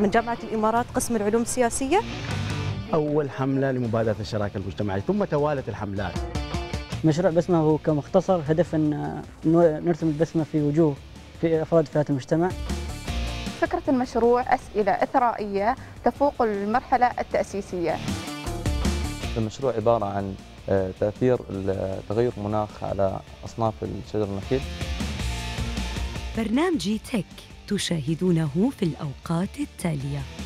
من جامعة الإمارات قسم العلوم السياسية. أول حملة لمبادرة الشراكة المجتمعية ثم توالت الحملات. مشروع بسمة هو كمختصر هدف أن نرسم البسمة في وجوه في أفراد فئات المجتمع. فكرة المشروع أسئلة إثرائية تفوق المرحلة التأسيسية. المشروع عبارة عن تأثير تغير المناخ على أصناف الشجر النخيل. برنامج تك تشاهدونه في الأوقات التالية.